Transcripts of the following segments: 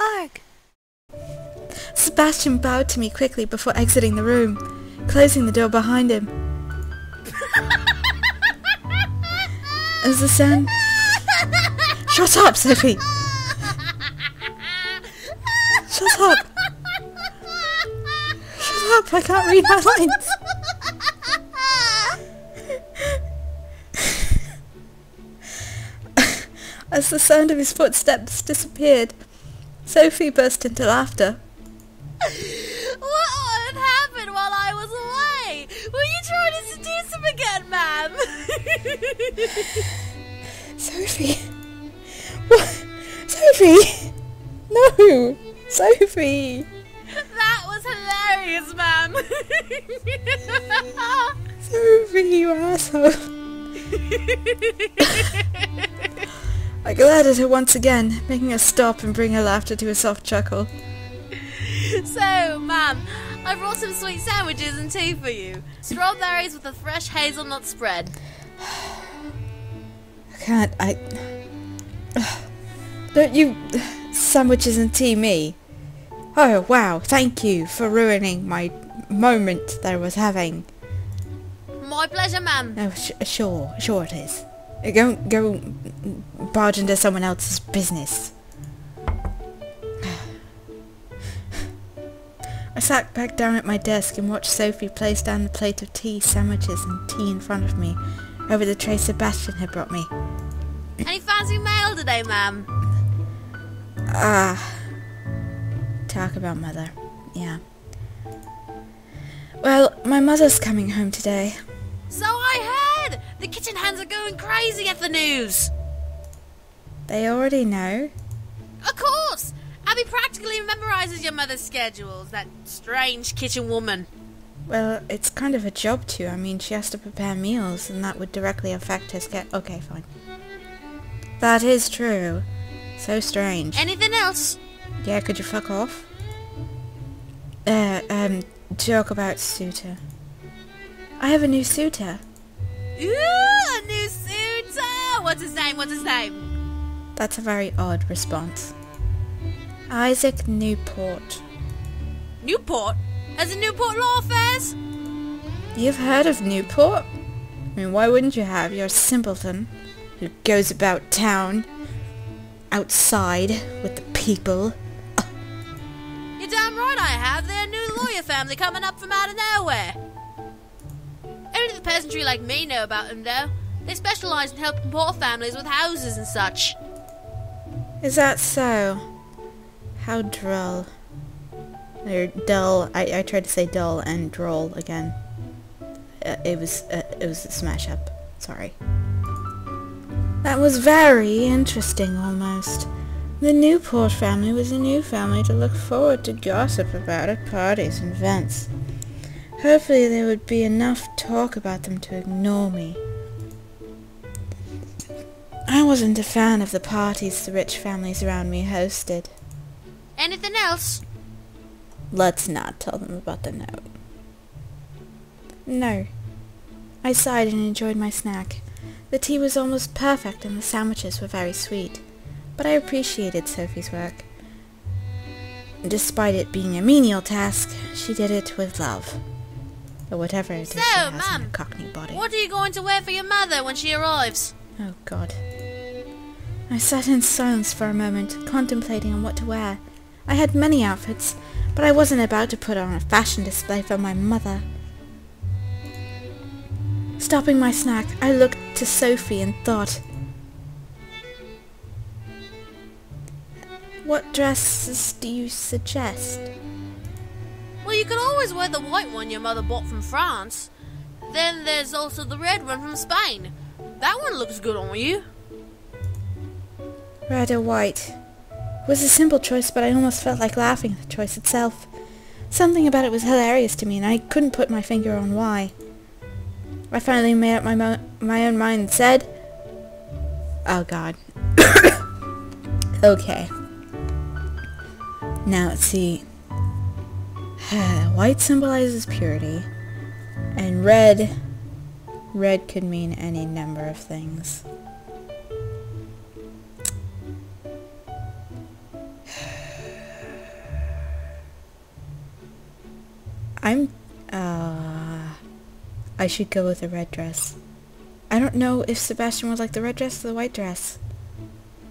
Arg! Sebastian bowed to me quickly before exiting the room, closing the door behind him. As the sound... Shut up, Sophie! Shut up! Shut up, I can't read my lines! As the sound of his footsteps disappeared, Sophie burst into laughter. What on earth happened while I was away? Were you trying to seduce him again, ma'am? Sophie! What? Sophie! No! Sophie! that was hilarious, ma'am. Sophie, you asshole! I glared at her once again, making her stop and bring her laughter to a soft chuckle. so, ma'am, I brought some sweet sandwiches and tea for you. Strawberries with a fresh hazelnut spread. I can't, I... Don't you... Sandwiches and tea me? Oh, wow, thank you for ruining my moment that I was having. My pleasure, ma'am. No, sh- sure, sure it is. Go, go barge into someone else's business. I sat back down at my desk and watched Sophie place down the plate of tea, sandwiches and tea in front of me over the tray Sebastian had brought me. Any fancy mail today, ma'am? Ah. Talk about mother. Yeah. Well, my mother's coming home today. So I heard! The kitchen hands are going crazy at the news! They already know. Of course! Abby practically memorizes your mother's schedules, that strange kitchen woman. Well, it's kind of a job too. I mean, she has to prepare meals, and that would directly affect her schedule. Okay, fine. That is true. So strange. Anything else? yeah, could you fuck off? Uh, um, joke about suitor. I have a new suitor. Ooh, a new suitor! What's his name? What's his name? That's a very odd response. Isaac Newport. Newport? As in Newport Law Affairs? You've heard of Newport? I mean, why wouldn't you have? You're a simpleton who goes about town, outside with the people. You're damn right I have. They're a new lawyer family coming up from out of nowhere. Peasantry like me know about them, though. They specialise in helping poor families with houses and such. Is that so? How droll. Or dull. I, I tried to say dull and droll again. Uh, it was uh, it was a smash up. Sorry. That was very interesting almost. The Newport family was a new family to look forward to gossip about at parties and events. Hopefully there would be enough talk about them to ignore me. I wasn't a fan of the parties the rich families around me hosted. Anything else? Let's not tell them about the note. No. I sighed and enjoyed my snack. The tea was almost perfect and the sandwiches were very sweet, but I appreciated Sophie's work. Despite it being a menial task, she did it with love. Or whatever it is So, she has in Mum, her cockney body. What are you going to wear for your mother when she arrives? Oh God. I sat in silence for a moment, contemplating on what to wear. I had many outfits, but I wasn't about to put on a fashion display for my mother. Stopping my snack, I looked to Sophie and thought, What dresses do you suggest? You could always wear the white one your mother bought from France. Then there's also the red one from Spain. That one looks good on you. Red or white? It was a simple choice, but I almost felt like laughing at the choice itself. Something about it was hilarious to me, and I couldn't put my finger on why. I finally made up my my own mind and said, "Oh God." okay. Now let's see. White symbolizes purity, and red, red could mean any number of things. I'm, uh, I should go with a red dress. I don't know if Sebastian would like the red dress or the white dress.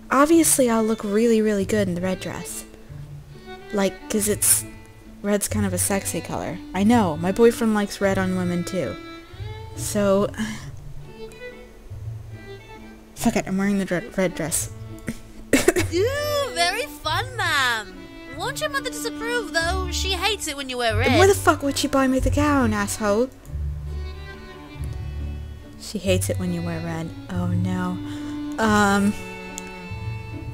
Obviously I'll look really, really good in the red dress. Like, cause it's Red's kind of a sexy color. I know, my boyfriend likes red on women too. So... Fuck it, I'm wearing the red dress. Ooh, very fun, ma'am. Won't your mother disapprove, though? She hates it when you wear red. Why the fuck would she buy me the gown, asshole? She hates it when you wear red. Oh no. Um...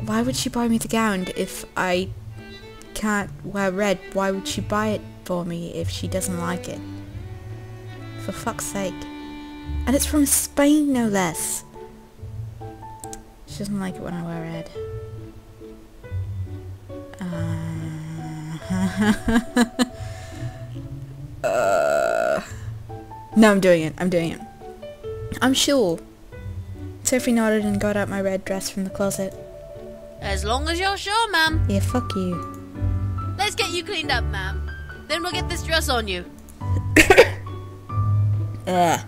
Why would she buy me the gown if I can't wear red? Why would she buy it for me if she doesn't like it? For fuck's sake. And it's from Spain, no less. She doesn't like it when I wear red. Uh, uh, no, I'm doing it. I'm doing it. I'm sure. Sophie nodded and got out my red dress from the closet. As long as you're sure, ma'am. Yeah, fuck you. Let's get you cleaned up, ma'am. Then we'll get this dress on you. Ugh.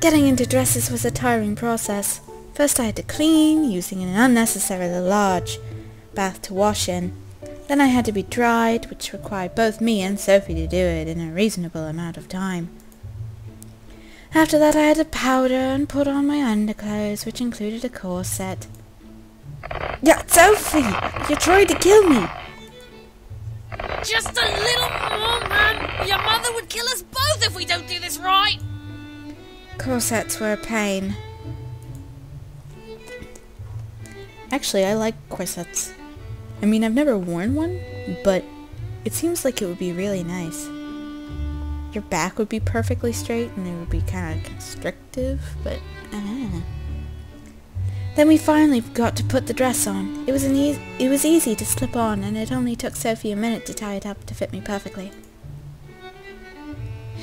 Getting into dresses was a tiring process. First I had to clean, using an unnecessarily large bath to wash in. Then I had to be dried, which required both me and Sophie to do it in a reasonable amount of time. After that I had to powder and put on my underclothes, which included a corset. Yeah, Sophie! You're trying to kill me! Just a little more, ma'am. Your mother would kill us both if we don't do this right. Corsets were a pain. Actually, I like corsets. I mean, I've never worn one, but it seems like it would be really nice. Your back would be perfectly straight and it would be kind of constrictive, but I don't know. Then we finally got to put the dress on. It was an e it was easy to slip on and it only took Sophie a minute to tie it up to fit me perfectly.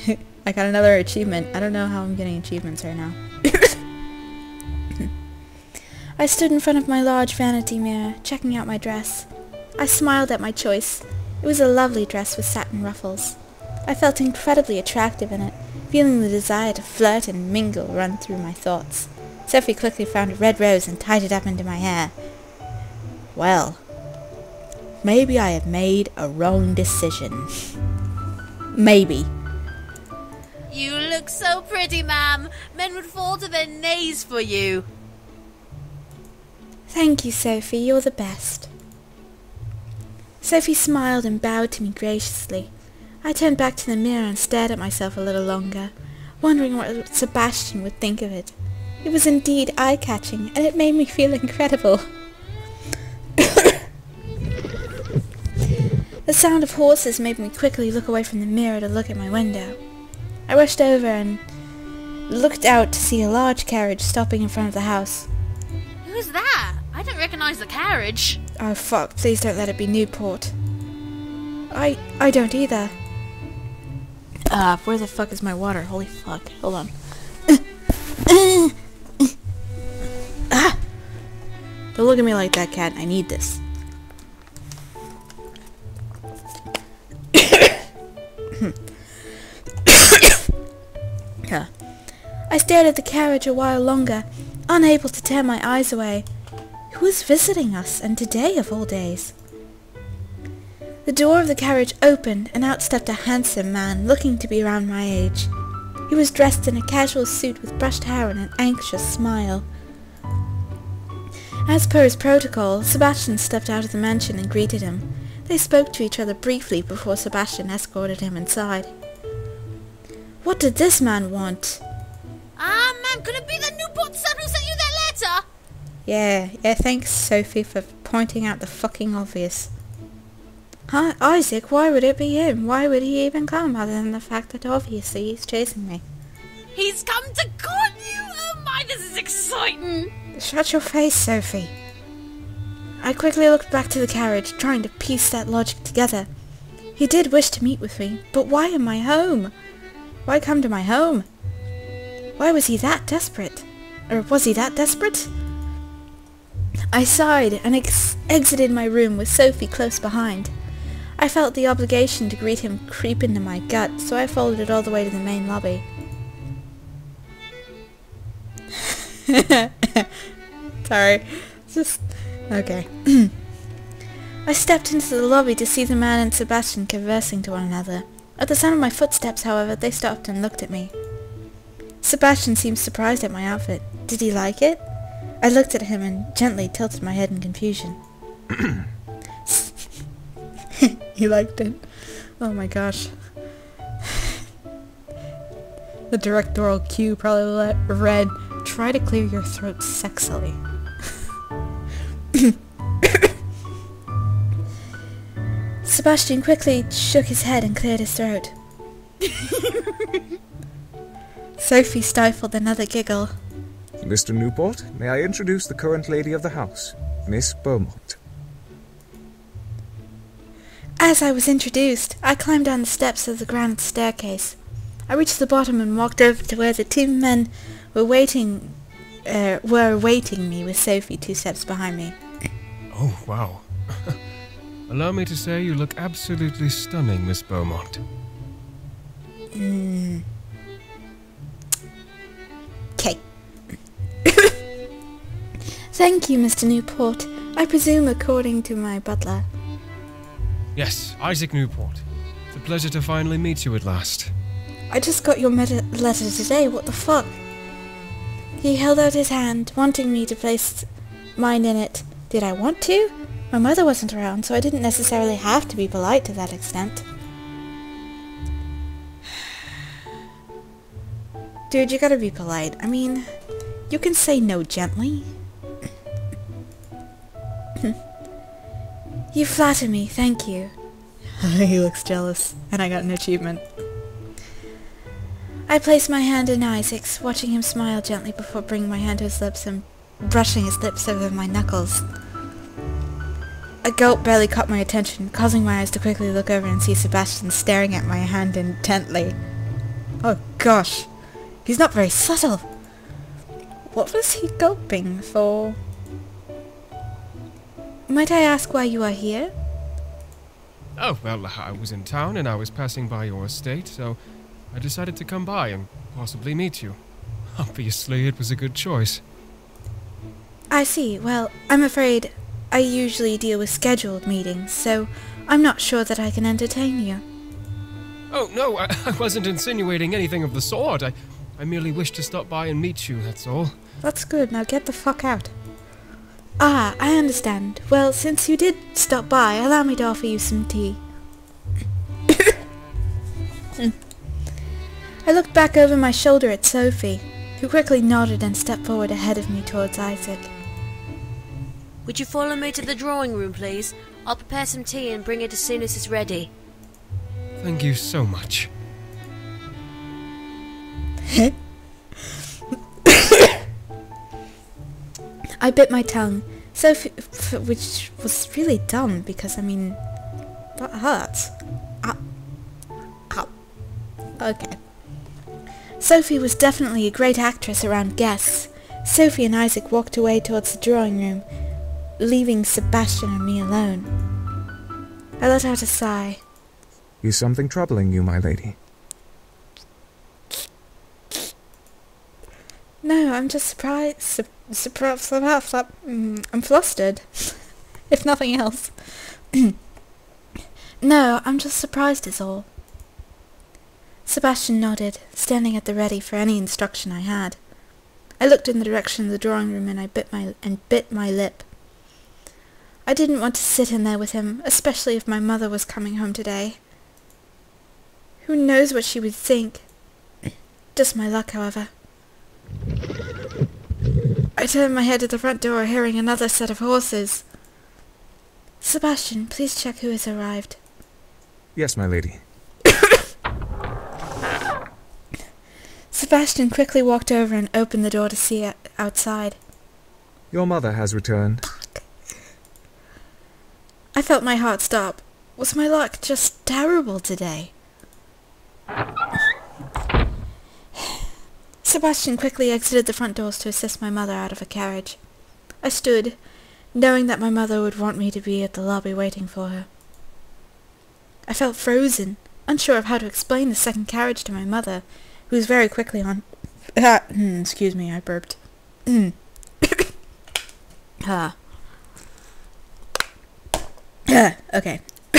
I got another achievement. I don't know how I'm getting achievements right now. I stood in front of my large vanity mirror, checking out my dress. I smiled at my choice. It was a lovely dress with satin ruffles. I felt incredibly attractive in it, feeling the desire to flirt and mingle run through my thoughts. Sophie quickly found a red rose and tied it up into my hair. Well, maybe I have made a wrong decision. maybe. You look so pretty, ma'am. Men would fall to their knees for you. Thank you, Sophie. You're the best. Sophie smiled and bowed to me graciously. I turned back to the mirror and stared at myself a little longer, wondering what Sebastian would think of it. It was indeed eye-catching, and it made me feel incredible. the sound of horses made me quickly look away from the mirror to look at my window. I rushed over and looked out to see a large carriage stopping in front of the house. Who's that? I don't recognize the carriage. Oh fuck, please don't let it be Newport. I I don't either. Ah, uh, where the fuck is my water? Holy fuck. Hold on. Don't look at me like that, cat. I need this. I stared at the carriage a while longer, unable to tear my eyes away. Who was visiting us, and today of all days? The door of the carriage opened, and out stepped a handsome man, looking to be around my age. He was dressed in a casual suit with brushed hair and an anxious smile. As per his protocol, Sebastian stepped out of the mansion and greeted him. They spoke to each other briefly before Sebastian escorted him inside. What did this man want? Ah, ma'am, could it be the Newport son who sent you that letter? Yeah, yeah, thanks, Sophie, for pointing out the fucking obvious. Huh, Isaac, why would it be him? Why would he even come, other than the fact that obviously he's chasing me? He's come to court you! Oh my, this is exciting! Shut your face, Sophie. I quickly looked back to the carriage, trying to piece that logic together. He did wish to meet with me, but why in my home? Why come to my home? Why was he that desperate? Or was he that desperate? I sighed and ex exited my room with Sophie close behind. I felt the obligation to greet him creep into my gut, so I followed it all the way to the main lobby. Sorry. Just... Okay. I stepped into the lobby to see the man and Sebastian conversing to one another. At the sound of my footsteps, however, they stopped and looked at me. Sebastian seemed surprised at my outfit. Did he like it? I looked at him and gently tilted my head in confusion. he liked it. Oh my gosh. The directorial cue probably read, try to clear your throat sexily. Sebastian quickly shook his head and cleared his throat. Sophie stifled another giggle. Mr. Newport, may I introduce the current lady of the house, Miss Beaumont. As I was introduced, I climbed down the steps of the granite staircase. I reached the bottom and walked over to where the two men were waiting, uh, were awaiting me with Sophie two steps behind me. Oh, wow. Allow me to say you look absolutely stunning, Miss Beaumont. Mm. Okay. Thank you, Mr. Newport. I presume according to my butler. Yes, Isaac Newport. It's a pleasure to finally meet you at last. I just got your letter today, what the fuck? He held out his hand, wanting me to place mine in it. Did I want to? My mother wasn't around, so I didn't necessarily have to be polite to that extent. Dude, you gotta be polite. I mean, you can say no gently. you flatter me, thank you. he looks jealous, and I got an achievement. I placed my hand in Isaac's, watching him smile gently before bringing my hand to his lips and brushing his lips over my knuckles. A gulp barely caught my attention, causing my eyes to quickly look over and see Sebastian staring at my hand intently. Oh gosh, he's not very subtle. What was he gulping for? Might I ask why you are here? Oh, well, I was in town and I was passing by your estate, so I decided to come by and possibly meet you. Obviously, it was a good choice. I see. Well, I'm afraid I usually deal with scheduled meetings, so I'm not sure that I can entertain you. Oh, no, I, I wasn't insinuating anything of the sort. I, I merely wished to stop by and meet you, that's all. That's good. Now get the fuck out. Ah, I understand. Well, since you did stop by, allow me to offer you some tea. I looked back over my shoulder at Sophie, who quickly nodded and stepped forward ahead of me towards Isaac. Would you follow me to the drawing room, please? I'll prepare some tea and bring it as soon as it's ready. Thank you so much. I bit my tongue, Sophie, which was really dumb because, I mean, that hurts. Ow. Ow. Okay. Sophie was definitely a great actress around guests. Sophie and Isaac walked away towards the drawing room, leaving Sebastian and me alone. I let out a sigh. Is something troubling you, my lady? No, I'm just surprised. Su- surprised. Mm, I'm flustered. if nothing else. no, I'm just surprised is all. Sebastian nodded, standing at the ready for any instruction I had. I looked in the direction of the drawing room and I bit my and bit my lip. I didn't want to sit in there with him, especially if my mother was coming home today. Who knows what she would think? Just my luck, however. I turned my head to the front door, hearing another set of horses. Sebastian, please check who has arrived. Yes, my lady. Sebastian quickly walked over and opened the door to see outside. Your mother has returned. I felt my heart stop. Was my luck just terrible today? Sebastian quickly exited the front doors to assist my mother out of a carriage. I stood, knowing that my mother would want me to be at the lobby waiting for her. I felt frozen, unsure of how to explain the second carriage to my mother, who was very quickly on... Ah, hmm, excuse me, I burped. Hmm. ah. Ah, okay.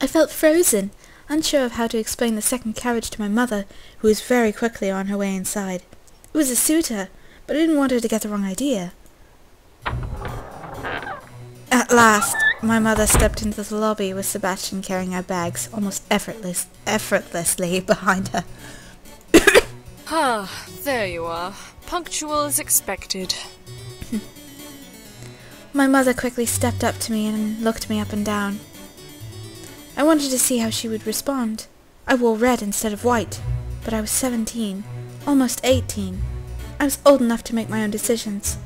I felt frozen, unsure of how to explain the second carriage to my mother, who was very quickly on her way inside. It was a suitor, but I didn't want her to get the wrong idea. At last, my mother stepped into the lobby with Sebastian carrying our bags almost effortless, effortlessly behind her. Ah, there you are. Punctual as expected. My mother quickly stepped up to me and looked me up and down. I wanted to see how she would respond. I wore red instead of white, but I was 17, almost 18. I was old enough to make my own decisions.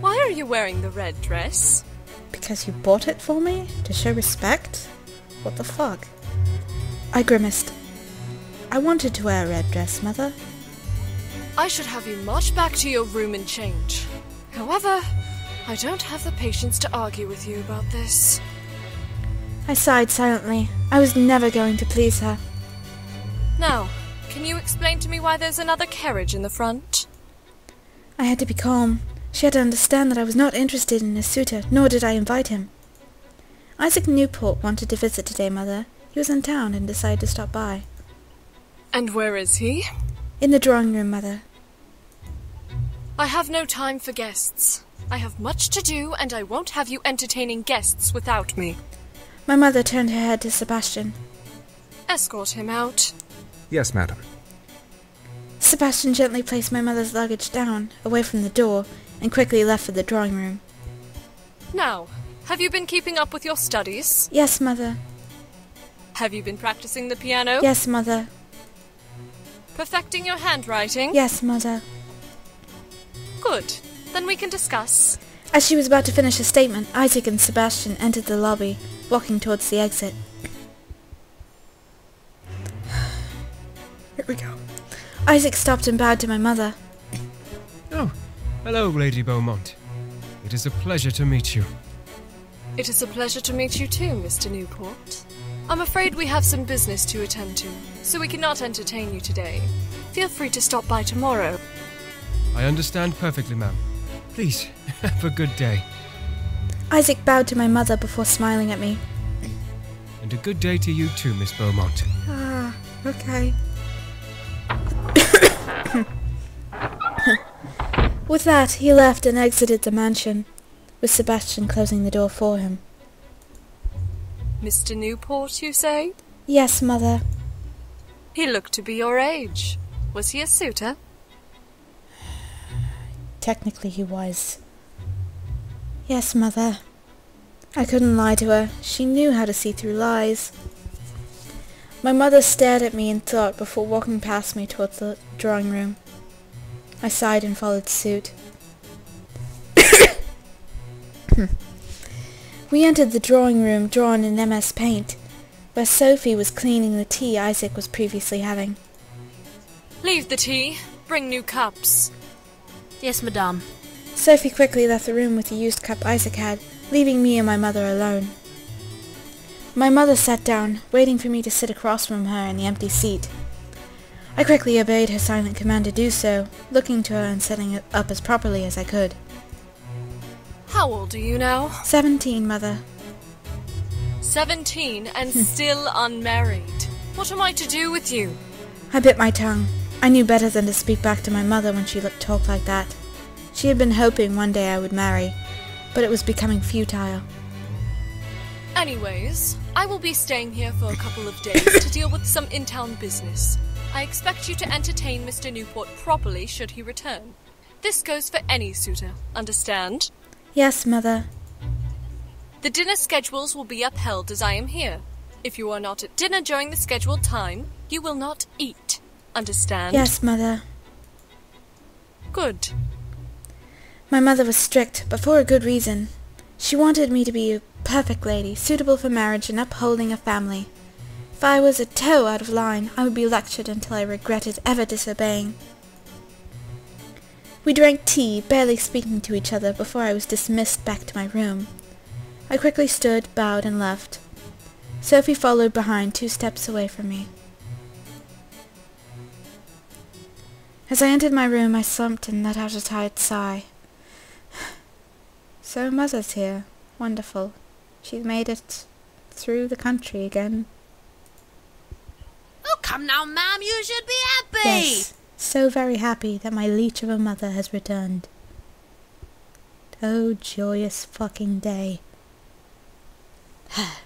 Why are you wearing the red dress? Because you bought it for me? To show respect? What the fuck? I grimaced. I wanted to wear a red dress, Mother. I should have you march back to your room and change. However, I don't have the patience to argue with you about this. I sighed silently. I was never going to please her. Now, can you explain to me why there's another carriage in the front? I had to be calm. She had to understand that I was not interested in his suitor, nor did I invite him. Isaac Newport wanted to visit today, Mother. He was in town and decided to stop by. And where is he? In the drawing room, Mother. I have no time for guests. I have much to do, and I won't have you entertaining guests without me. My mother turned her head to Sebastian. Escort him out. Yes, madam. Sebastian gently placed my mother's luggage down, away from the door, and quickly left for the drawing room. Now, have you been keeping up with your studies? Yes, Mother. Have you been practicing the piano? Yes, Mother. Perfecting your handwriting? Yes, Mother. Good. Then we can discuss. As she was about to finish her statement, Isaac and Sebastian entered the lobby, walking towards the exit. Here we go. Isaac stopped and bowed to my mother. Hello, Lady Beaumont. It is a pleasure to meet you. It is a pleasure to meet you too, Mr. Newport. I'm afraid we have some business to attend to, so we cannot entertain you today. Feel free to stop by tomorrow. I understand perfectly, ma'am. Please, have a good day. Isaac bowed to my mother before smiling at me. And a good day to you too, Miss Beaumont. Ah, okay. With that, he left and exited the mansion, with Sebastian closing the door for him. Mr. Newport, you say? Yes, Mother. He looked to be your age. Was he a suitor? Technically he was. Yes, Mother. I couldn't lie to her. She knew how to see through lies. My mother stared at me in thought before walking past me towards the drawing room. I sighed and followed suit. we entered the drawing room drawn in MS paint, where Sophie was cleaning the tea Isaac was previously having. Leave the tea. Bring new cups. Yes, madame. Sophie quickly left the room with the used cup Isaac had, leaving me and my mother alone. My mother sat down, waiting for me to sit across from her in the empty seat. I quickly obeyed her silent command to do so, looking to her and setting it up as properly as I could. How old are you now? Seventeen, Mother. Seventeen and hmm. still unmarried. What am I to do with you? I bit my tongue. I knew better than to speak back to my mother when she looked talk like that. She had been hoping one day I would marry, but it was becoming futile. Anyways, I will be staying here for a couple of days to deal with some in-town business. I expect you to entertain Mr. Newport properly should he return. This goes for any suitor, understand? Yes, Mother. The dinner schedules will be upheld as I am here. If you are not at dinner during the scheduled time, you will not eat. Understand? Yes, Mother. Good. My mother was strict, but for a good reason. She wanted me to be a perfect lady, suitable for marriage and upholding a family. If I was a toe out of line, I would be lectured until I regretted ever disobeying. We drank tea, barely speaking to each other, before I was dismissed back to my room. I quickly stood, bowed, and left. Sophie followed behind, two steps away from me. As I entered my room, I slumped and let out a tired sigh. So Mother's here. Wonderful. She's made it through the country again. Oh, come now, ma'am, you should be happy. Yes, so very happy that my leech of a mother has returned. Oh, joyous fucking day.